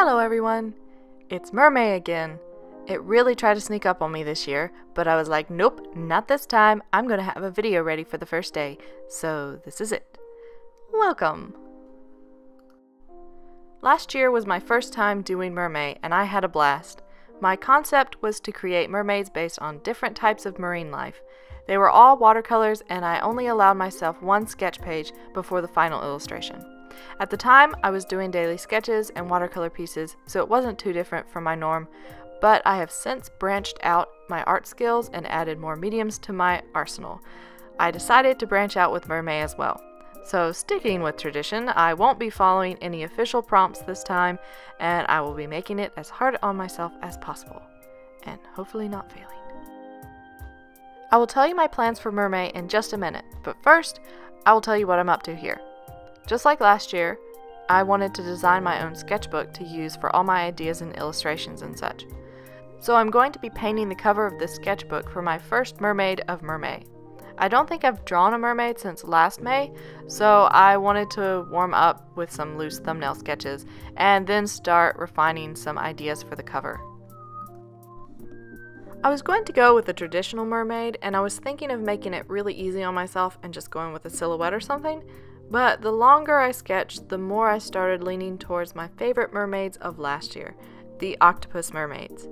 Hello everyone! It's Mermay again. It really tried to sneak up on me this year, but I was like, nope, not this time. I'm gonna have a video ready for the first day. So this is it. Welcome! Last year was my first time doing Mermay, and I had a blast. My concept was to create mermaids based on different types of marine life. They were all watercolors, and I only allowed myself one sketch page before the final illustration. At the time, I was doing daily sketches and watercolor pieces, so it wasn't too different from my norm, but I have since branched out my art skills and added more mediums to my arsenal. I decided to branch out with Mermay as well. So, sticking with tradition, I won't be following any official prompts this time, and I will be making it as hard on myself as possible, and hopefully not failing. I will tell you my plans for Mermay in just a minute, but first, I will tell you what I'm up to here. Just like last year, I wanted to design my own sketchbook to use for all my ideas and illustrations and such. So I'm going to be painting the cover of this sketchbook for my first mermaid of Mermay. I don't think I've drawn a mermaid since last May, so I wanted to warm up with some loose thumbnail sketches and then start refining some ideas for the cover. I was going to go with a traditional mermaid, and I was thinking of making it really easy on myself and just going with a silhouette or something, but the longer I sketched, the more I started leaning towards my favorite mermaids of last year, the octopus mermaids.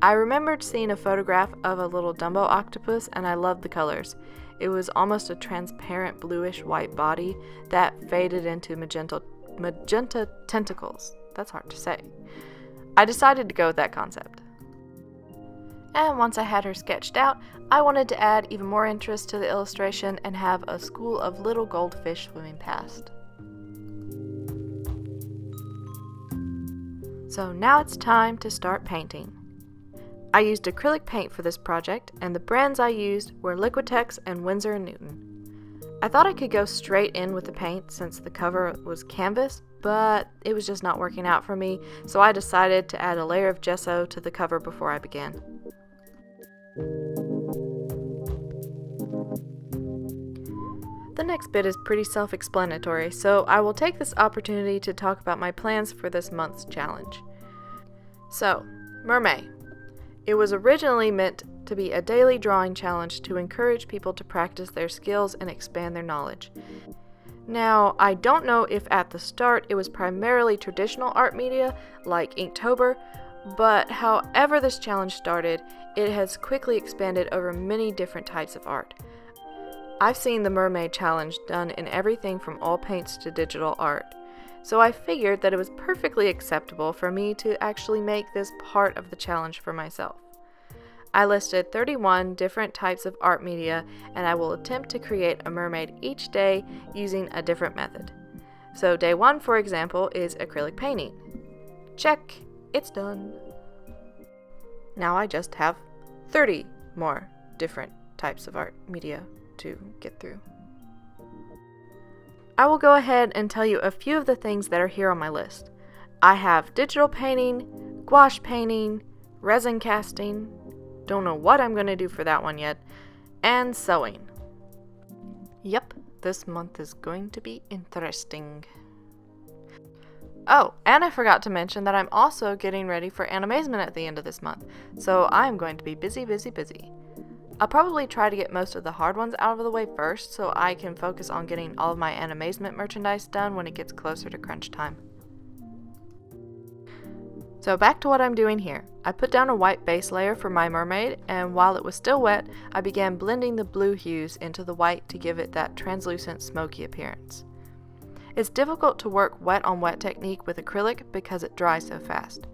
I remembered seeing a photograph of a little Dumbo octopus and I loved the colors. It was almost a transparent bluish white body that faded into magenta, magenta tentacles. That's hard to say. I decided to go with that concept. And once I had her sketched out, I wanted to add even more interest to the illustration and have a school of little goldfish swimming past. So now it's time to start painting. I used acrylic paint for this project, and the brands I used were Liquitex and Winsor & Newton. I thought I could go straight in with the paint since the cover was canvas, but it was just not working out for me, so I decided to add a layer of gesso to the cover before I began. The next bit is pretty self explanatory, so I will take this opportunity to talk about my plans for this month's challenge. So, Mermay. It was originally meant to be a daily drawing challenge to encourage people to practice their skills and expand their knowledge. Now, I don't know if at the start it was primarily traditional art media like Inktober, but however this challenge started, it has quickly expanded over many different types of art. I've seen the Mermay Challenge done in everything from oil paints to digital art, so I figured that it was perfectly acceptable for me to actually make this part of the challenge for myself. I listed 31 different types of art media, and I will attempt to create a mermaid each day using a different method. So, day one, for example, is acrylic painting. Check! It's done. Now I just have 30 more different types of art media to get through. I will go ahead and tell you a few of the things that are here on my list. I have digital painting, gouache painting, resin casting, don't know what I'm going to do for that one yet, and sewing. Yep, this month is going to be interesting. Oh, and I forgot to mention that I'm also getting ready for Animazement at the end of this month, so I'm going to be busy, busy, busy. I'll probably try to get most of the hard ones out of the way first so I can focus on getting all of my Animazement merchandise done when it gets closer to crunch time. So back to what I'm doing here. I put down a white base layer for my mermaid and while it was still wet, I began blending the blue hues into the white to give it that translucent smoky appearance. It's difficult to work wet on wet technique with acrylic because it dries so fast.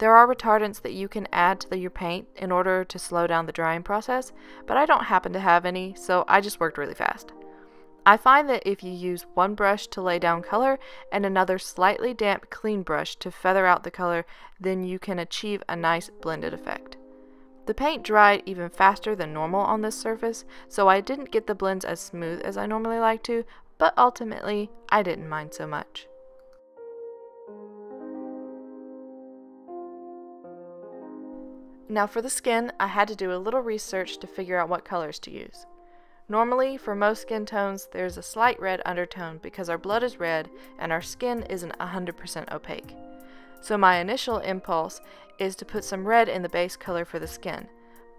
There are retardants that you can add to the, your paint in order to slow down the drying process, but I don't happen to have any, so I just worked really fast. I find that if you use one brush to lay down color and another slightly damp clean brush to feather out the color, then you can achieve a nice blended effect. The paint dried even faster than normal on this surface, so I didn't get the blends as smooth as I normally like to, but ultimately, I didn't mind so much. Now for the skin, I had to do a little research to figure out what colors to use. Normally, for most skin tones, there's a slight red undertone because our blood is red and our skin isn't 100% opaque. So my initial impulse is to put some red in the base color for the skin.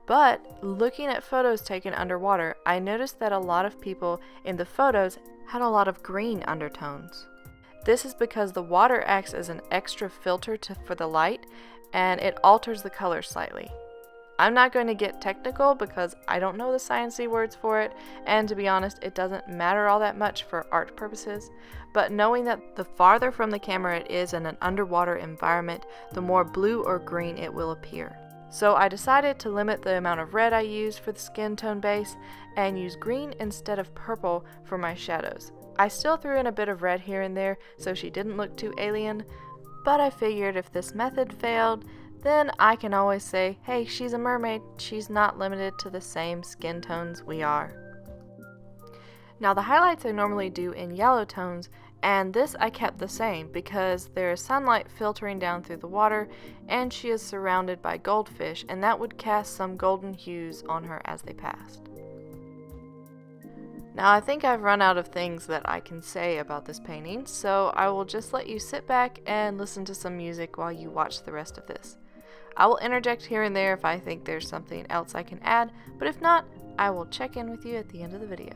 But looking at photos taken underwater, I noticed that a lot of people in the photos had a lot of green undertones. This is because the water acts as an extra filter to, for the light and it alters the color slightly. I'm not going to get technical because I don't know the sciencey words for it, and to be honest, it doesn't matter all that much for art purposes. But knowing that the farther from the camera it is in an underwater environment, the more blue or green it will appear. So I decided to limit the amount of red I use for the skin tone base and use green instead of purple for my shadows. I still threw in a bit of red here and there so she didn't look too alien, but I figured if this method failed, then I can always say, hey, she's a mermaid. She's not limited to the same skin tones we are. Now the highlights I normally do in yellow tones, and this I kept the same because there is sunlight filtering down through the water and she is surrounded by goldfish and that would cast some golden hues on her as they passed. Now I think I've run out of things that I can say about this painting, so I will just let you sit back and listen to some music while you watch the rest of this. I will interject here and there if I think there's something else I can add, but if not, I will check in with you at the end of the video.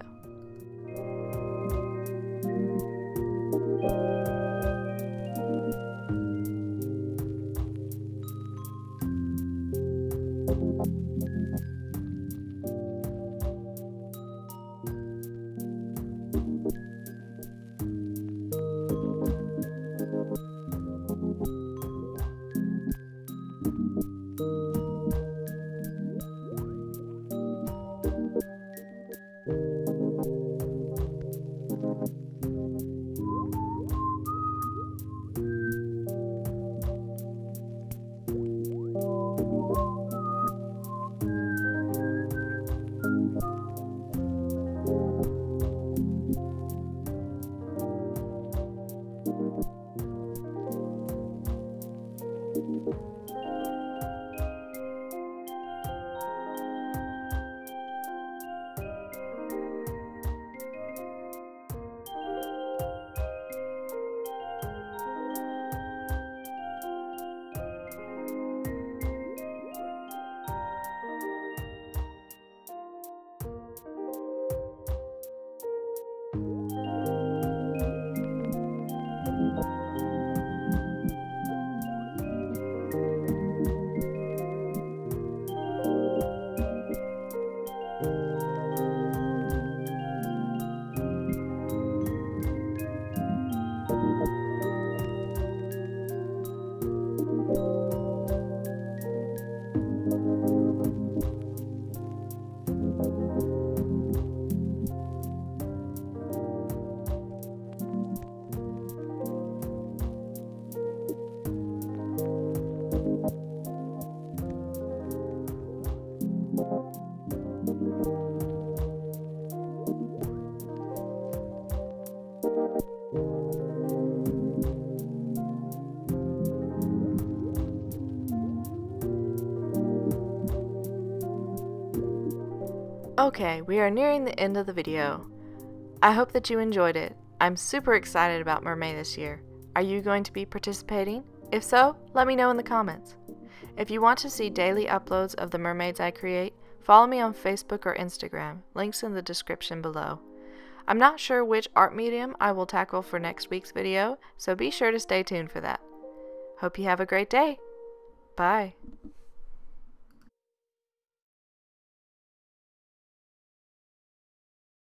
Okay, we are nearing the end of the video. I hope that you enjoyed it. I'm super excited about Mermay this year. Are you going to be participating? If so, let me know in the comments. If you want to see daily uploads of the mermaids I create, follow me on Facebook or Instagram, links in the description below. I'm not sure which art medium I will tackle for next week's video, so be sure to stay tuned for that. Hope you have a great day. Bye.